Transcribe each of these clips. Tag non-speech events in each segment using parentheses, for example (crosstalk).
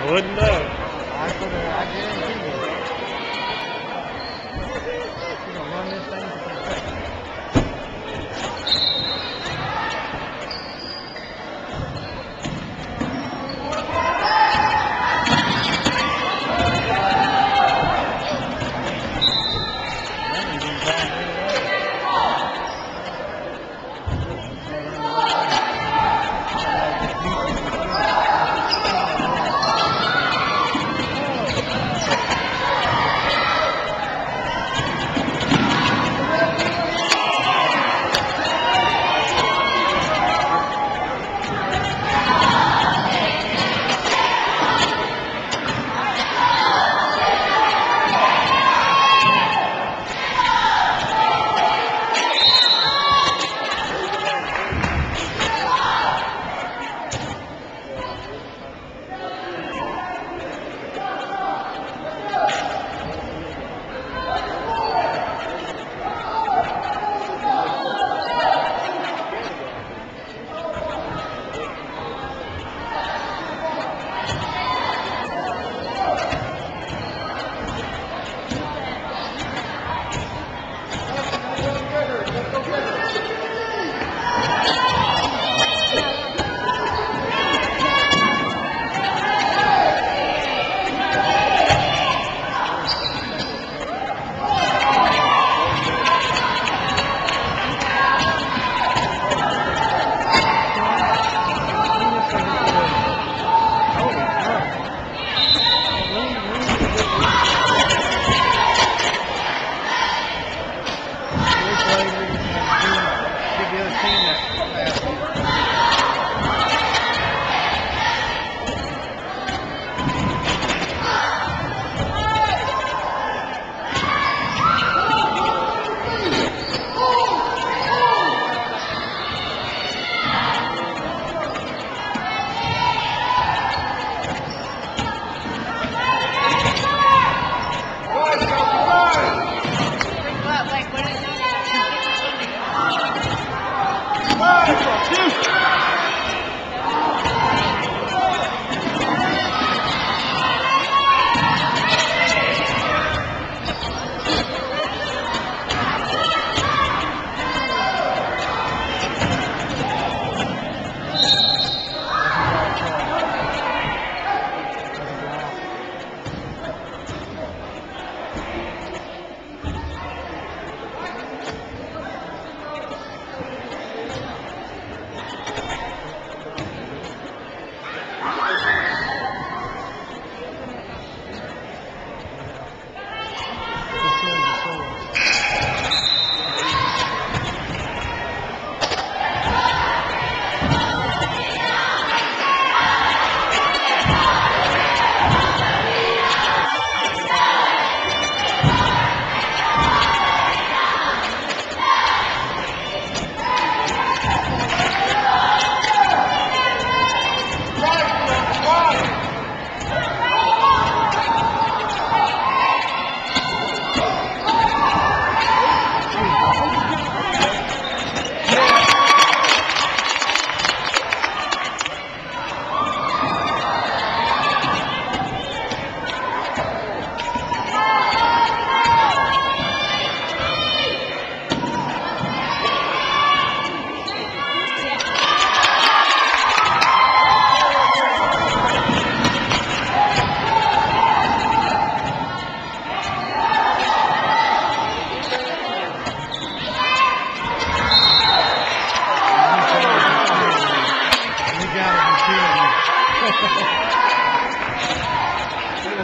I wouldn't know. I couldn't. I. You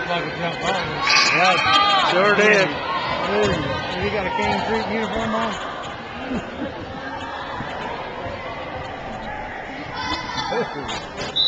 looked like a jump ball. Yeah, sure did. Ooh, he got a Cane Creek uniform on? Ooh. (laughs)